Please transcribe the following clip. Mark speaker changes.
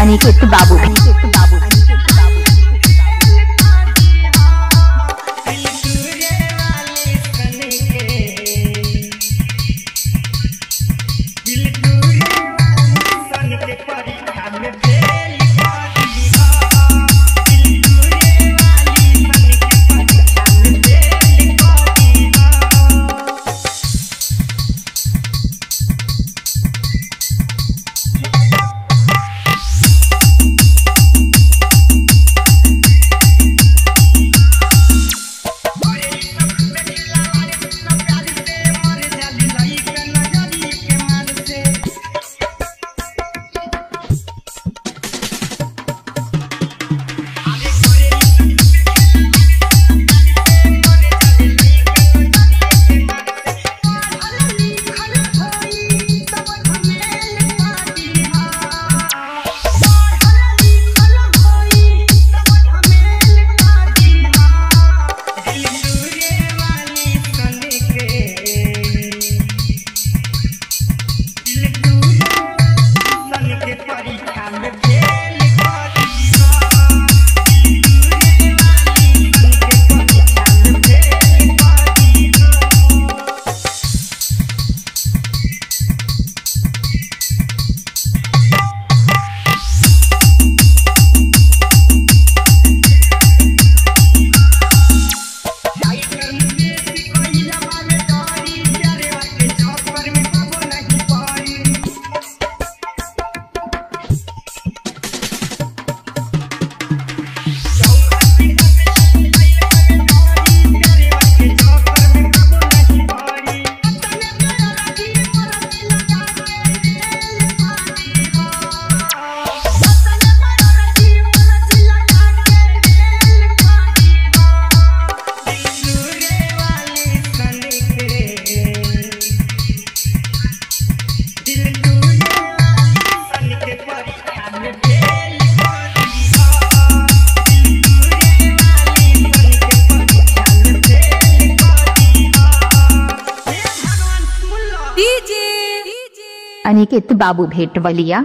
Speaker 1: Aniket Babu. Aniket Babu भेटवलिया